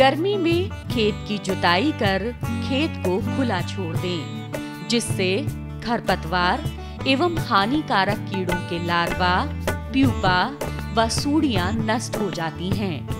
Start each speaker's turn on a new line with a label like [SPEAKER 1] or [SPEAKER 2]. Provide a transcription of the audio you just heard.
[SPEAKER 1] गर्मी में खेत की जुताई कर खेत को खुला छोड़ दें, जिससे खरपतवार एवं हानिकारक कीड़ों के लार्वा, प्यूपा व सूड़ियाँ नष्ट हो जाती हैं।